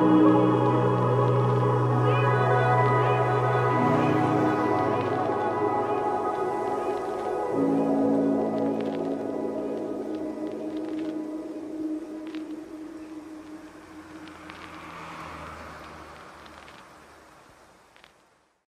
Música